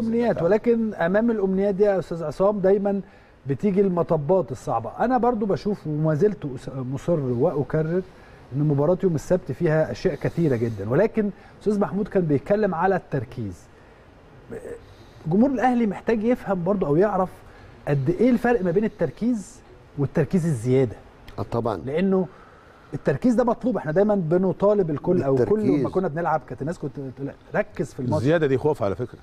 امنيات. ولكن أمام الأمنيات دي يا أستاذ عصام دايما بتيجي المطبات الصعبة. أنا برضو بشوف وما زلت مصر وأكرر إن مباراة يوم السبت فيها أشياء كثيرة جدا. ولكن أستاذ محمود كان بيتكلم على التركيز. جمهور الأهلي محتاج يفهم برضو أو يعرف قد إيه الفرق ما بين التركيز والتركيز الزيادة. آه طبعا. لأنه التركيز ده مطلوب. إحنا دايما بنطالب الكل أو كل. ما كنا بنلعب كانت الناس كنت تقول ركز في الماتش. الزيادة دي خوف على فكرة.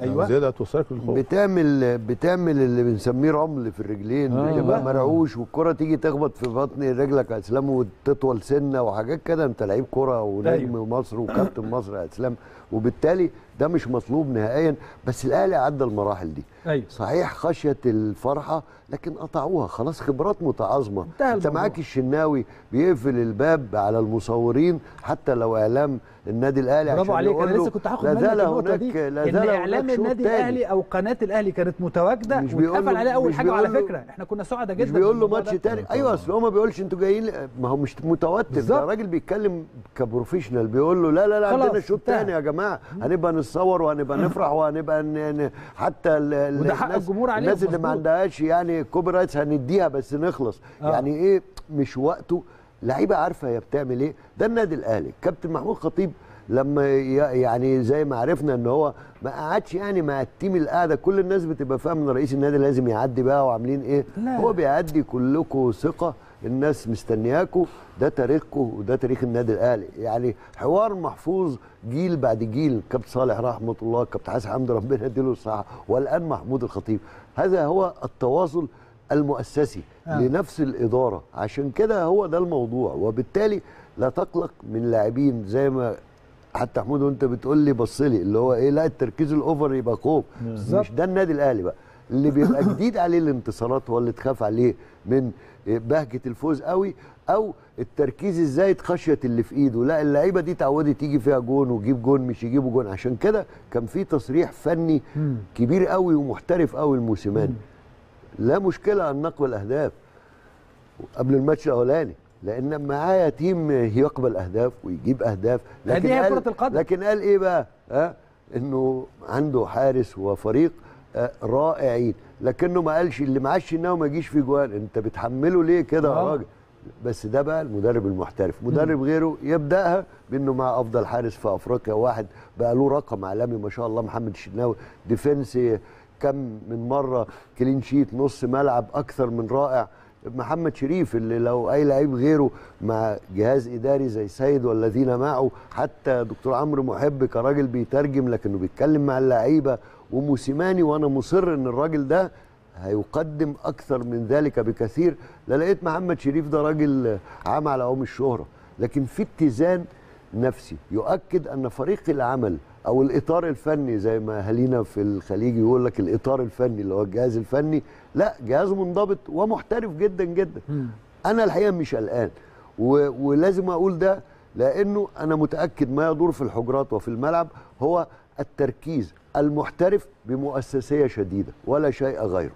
يعني الزياده توصلك للخوف بتعمل بتعمل اللي بنسميه رمل في الرجلين آه. بتبقى آه. مرعوش والكرة تيجي تخبط في بطن رجلك يا إسلام وتطول سنة وحاجات كده أنت لعيب كرة ونجم أيوة. مصر وكابتن مصر يا إسلام وبالتالي ده مش مطلوب نهائيا بس الأهلي عدى المراحل دي أيوه صحيح خشية الفرحة لكن قطعوها خلاص خبرات متعاظمه أنت. معاك الشناوي بيقفل الباب على المصورين حتى لو إعلام النادي الأهلي برافو عليك أنا لسه كنت هاخد لا منك النقطة دي لا إن إعلام النادي. الأهلي أو قناة الأهلي كانت متواجدة مش بيقول واتقفل عليها أول حاجة له- فكرة إحنا كنا سعداء جدا مش بيقول له ماتش. تاني أيوه أصل هو ما بيقولش أنتوا جايين ما هو مش متوتر. ده راجل بيتكلم ك professional بيقول له لا لا لا عندنا شوط. تاني يا جماعة هنبقى نتصور وهنبقى نفرح وهنبقى. حتى وده حق الجمهور عليهم، الناس اللي ما. عندهاش يعني copyrights هنديها بس نخلص. آه. يعني إيه؟ مش وقته. لعيبة عارفة هي بتعمل إيه. ده النادي الأهلي. كابتن محمود خطيب لما يعني زي ما عرفنا إن هو ما قعدش يعني مع التيم القعده كل الناس بتبقى فاهمة إن رئيس النادي لازم يعدي بقى وعاملين إيه؟ لا. هو بيعدي كلكم ثقة. الناس مستنياكم ده تاريخكم وده تاريخ النادي الأهلي. يعني حوار محفوظ جيل بعد جيل. كابتن صالح رحمة الله كابتن حسن حمدي ربنا يديله الصحة والآن محمود الخطيب. هذا هو التواصل المؤسسي آه. لنفس الإدارة. عشان كده هو ده الموضوع. وبالتالي لا تقلق من لاعبين زي ما حتى محمود وأنت بتقول لي بص لي اللي هو إيه لا التركيز ال over يبقى خوف. مش ده النادي الأهلي بقى. اللي بيبقى جديد عليه الانتصارات هو اللي تخاف عليه من بهجة الفوز قوي أو التركيز الزايد خشية اللي في إيده. لا اللعيبة دي اتعودت تيجي فيها جون وتجيب جون مش يجيبوا جون. عشان كده كان في تصريح فني. كبير قوي ومحترف قوي الموسيماني. لا مشكلة ان نقبل اهداف قبل الماتش الأولاني لأن معايا تيم يقبل أهداف ويجيب أهداف. هذه هي قال- كرة القدم. لكن قال إيه بقى؟ ها؟ إنه عنده حارس وفريق رائعين. لكنه ما قالش اللي معاه الشناوي ما يجيش فيه جوان أنت بتحمله ليه كده يا آه. راجل؟ بس ده بقى المدرب المحترف. مدرب غيره يبدأها بإنه مع أفضل حارس في أفريقيا. واحد بقى له رقم عالمي ما شاء الله محمد الشناوي. defense كم من مرة clean sheet نص ملعب أكثر من رائع. محمد شريف اللي لو أي لعيب غيره مع جهاز إداري زي سيد والذين معه حتى دكتور عمرو محب كراجل بيترجم لكنه بيتكلم مع اللعيبة وموسيماني وأنا مصر إن الراجل ده هيقدم أكثر من ذلك بكثير. لا لقيت محمد شريف ده راجل عام على عموم الشهرة لكن في اتزان نفسي يؤكد أن فريق العمل أو الإطار الفني زي ما اهالينا في الخليج يقول لك الإطار الفني اللي هو الجهاز الفني. لا جهاز منضبط ومحترف جدا جدا. أنا الحقيقة مش قلقان. ولازم أقول ده لأنه أنا متأكد ما يدور في الحجرات وفي الملعب هو التركيز المحترف بمؤسسية شديدة ولا شيء غيره.